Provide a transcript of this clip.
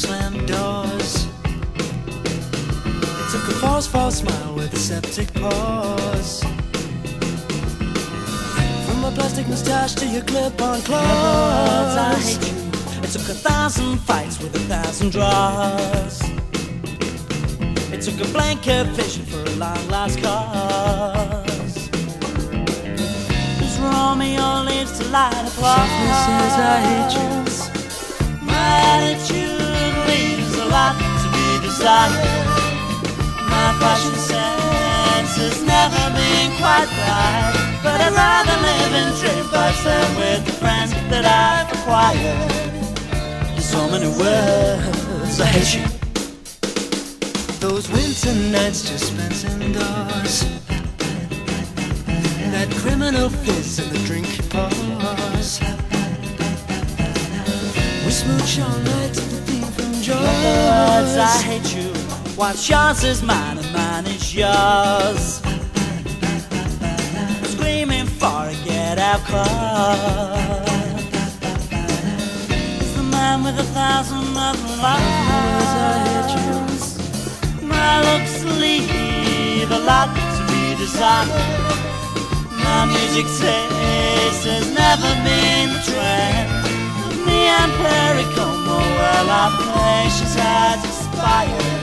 slam doors. It took a false, false smile with a septic pause. From a plastic mustache to your clip-on clothes, I hate you. It took a thousand fights with a thousand draws. It took a blanket vision for a long lost cause. Romeo lives to light applause. Softly says I hate you. Be. My fashion sense has never been quite right. But I'd rather live in dream vibes than with the friends that I've acquired. In so many words, I hate you. Those winter nights just spent indoors. That criminal fizz in the drink pause. We smooch all night Jaws. I hate you. What's yours is mine and mine is yours. Screaming for a get out clause. It's the man with a thousand other lives. I hate you. My looks leave a lot to be desired. My music taste has never been the trend. Me and Perry Como, well, our patience has words.